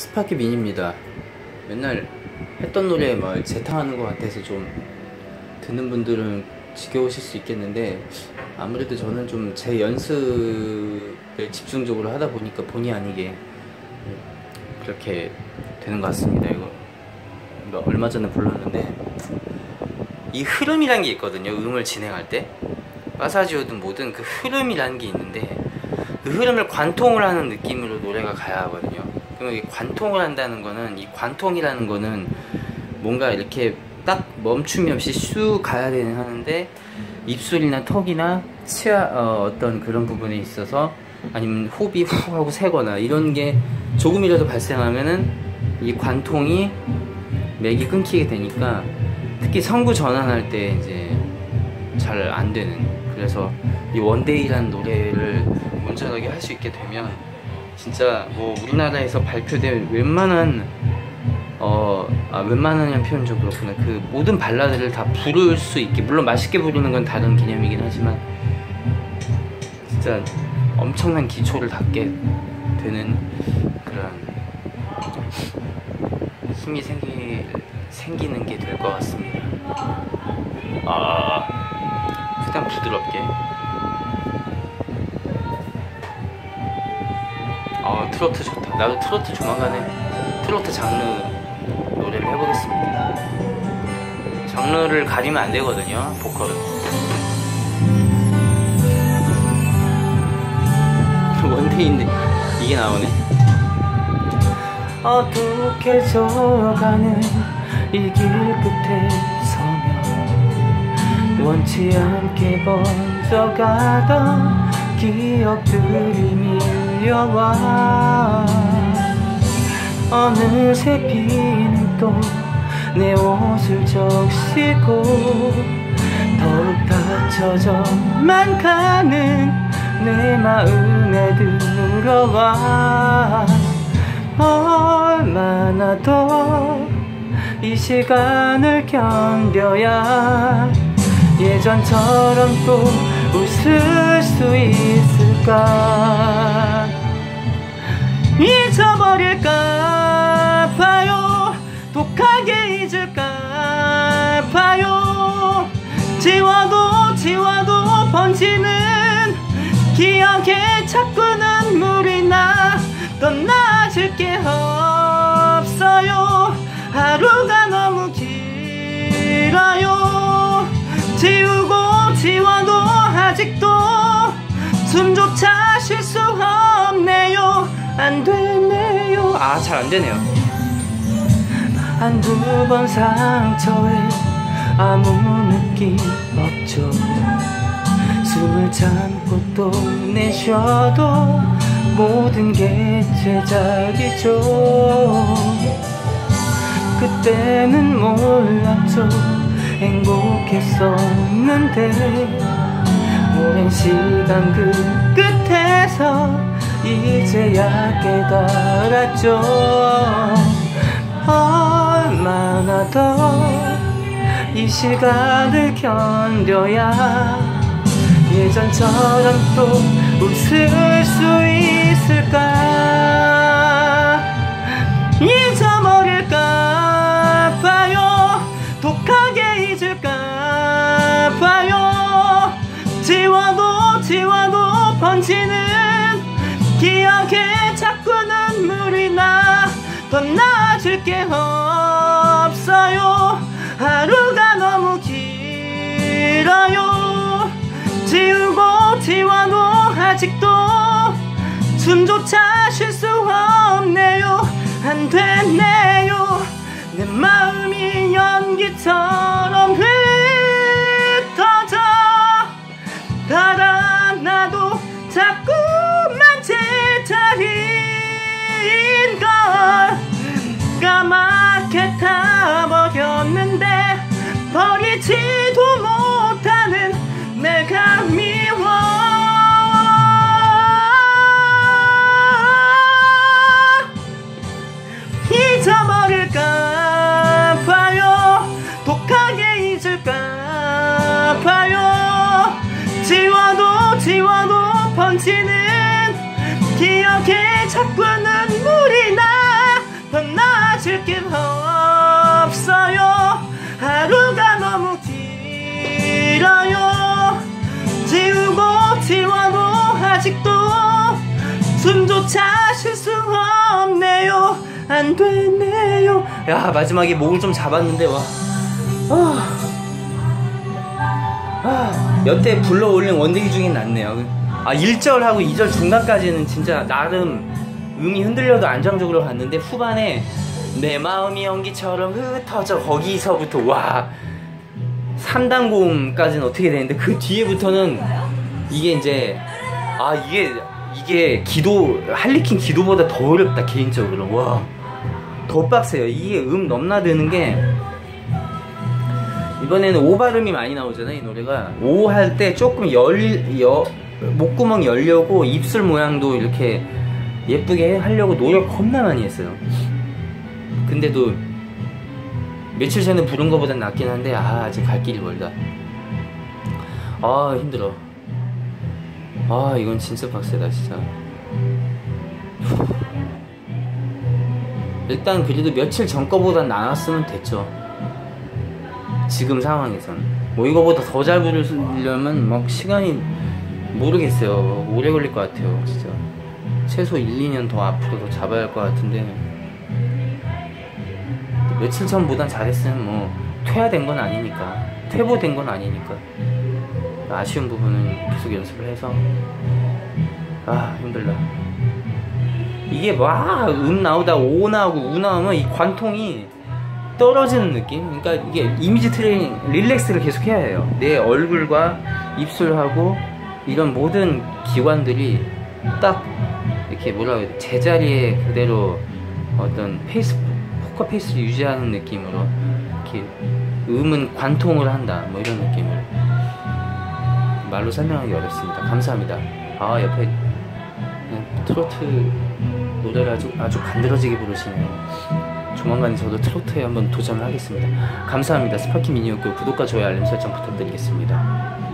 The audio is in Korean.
스파키 민입니다. 맨날 했던 노래에 막 재탕하는 것 같아서 좀 듣는 분들은 지겨우실 수 있겠는데 아무래도 저는 좀 제 연습을 집중적으로 하다 보니까 본의 아니게 그렇게 되는 것 같습니다. 이거 얼마 전에 불렀는데 이 흐름이란 게 있거든요. 음을 진행할 때 passaggio든 뭐든 그 흐름이라는 게 있는데 그 흐름을 관통을 하는 느낌으로 노래가 가야 하거든요. 이 관통을 한다는 거는 이 관통이라는 거는 뭔가 이렇게 딱 멈춤이 없이 쑥 가야 되는 하는데 입술이나 턱이나 치아 어, 떤 그런 부분에 있어서 아니면 호흡이 훅 하고 새거나 이런 게 조금이라도 발생하면은 이 관통이 맥이 끊기게 되니까 특히 성구 전환할 때 이제 잘 안 되는. 그래서 이 원데이라는 노래를 온전하게 할 수 있게 되면 진짜 뭐 우리나라에서 발표된 웬만한 어, 아, 웬만하냐는 표현 좀 그렇구나. 그 모든 발라드를 다 부를 수 있게, 물론 맛있게 부르는 건 다른 개념이긴 하지만, 진짜 엄청난 기초를 닿게 되는 그런 힘이 생기, 생기는 게 될 것 같습니다. 아, 최대한 부드럽게. 트로트 좋다. 나도 트로트 조만간에 트로트 장르 노래를 해보겠습니다. 장르를 가리면 안 되거든요, 보컬은. 원데이인데 이게 나오네. 어둑해져가는 이 길 끝에 서면 원치 않게 번져가던 기억들이 밀 려와. 어느새 비는 또 내 옷을 적시고 더욱 닫혀져만 가는 내 마음에 들어와. 얼마나 더 이 시간을 견뎌야 예전처럼 또 웃을 수 있을까 잊어버릴까 봐요. 독하게 잊을까 봐요. 지워도 지워도 번지는 기억에 자꾸 눈물이 나. 떠나줄 게 없어요. 하루가 너무 길어요. 지우고 지워도 아직도 숨조차 안 되네요. 아 잘 안 되네요. 한 두 번 상처에 아무 느낌 없죠. 숨을 참고 또 내쉬어도 모든 게 제작이죠. 그때는 몰랐죠. 행복했었는데 오랜 시간 그 끝에서 이제야 깨달았죠. 얼마나 더 이 시간을 견뎌야 예전처럼 또 웃을 수 있을까? 잊어버릴까 봐요. 독하게 잊을까 봐요. 지워도 지워도 번지는 기억에 자꾸 눈물이 나. 떠나줄 게 없어요. 하루가 너무 길어요. 지우고 지워도 아직도 숨조차 쉴 수 없네요. 안 되네요. 내 마음이 연기처럼 흩 번지는 기억에 자꾸 눈물이 나. 마실 게 없어요. 하루가 너무 길어요. 지우고 지워도 아직도 숨조차 쉴 수 없네요. 안 되네요. 야 마지막에 목을 좀 잡았는데 와. 아, 아, 여태 불러 올린 원데기 중에 낫네요. 아 1절하고 2절 중간까지는 진짜 나름 음이 흔들려도 안정적으로 갔는데 후반에 내 마음이 연기처럼 흩어져 거기서부터 와. 3단 고음까지는 어떻게 되는데 그 뒤에부터는 이게 이제 아 이게 이게 기도 할리퀸 기도보다 더 어렵다 개인적으로. 와. 더 빡세요. 이게 음 넘나드는 게 이번에는 오 발음이 많이 나오잖아요 이 노래가. 오 할 때 조금 열 여, 목구멍 열려고 입술 모양도 이렇게 예쁘게 하려고 노력 겁나 많이 했어요. 근데도 며칠 전에 부른 거보단 낫긴 한데 아 아직 갈 길이 멀다. 아 힘들어. 아 이건 진짜 빡세다 진짜. 일단 그래도 며칠 전 거보단 나았으면 됐죠 지금 상황에선. 뭐 이거보다 더 잘 부르려면 막 시간이 모르겠어요. 오래 걸릴 것 같아요 진짜. 최소 1, 2년 더 앞으로 더 잡아야 할 것 같은데. 며칠 전보단 잘했으면 뭐 퇴화된 건 아니니까. 퇴보된 건 아니니까. 아쉬운 부분은 계속 연습을 해서. 아 힘들다. 이게 막 음 나오다 오 나오고 우 나오면 이 관통이 떨어지는 느낌? 그러니까 이게 이미지 트레이닝 relax를 계속 해야 해요. 내 얼굴과 입술하고 이런 모든 기관들이 딱 이렇게 뭐라 해야 돼? 제자리에 그대로 어떤 페이스 포커 페이스를 유지하는 느낌으로 이렇게 음은 관통을 한다. 뭐 이런 느낌으로 말로 설명하기 어렵습니다. 감사합니다. 아 옆에 트로트 노래를 아주 아주 간드러지게 부르시네요 조만간 저도 트로트에 한번 도전을 하겠습니다. 감사합니다. 스파키 민이었고 구독과 좋아요 알림 설정 부탁드리겠습니다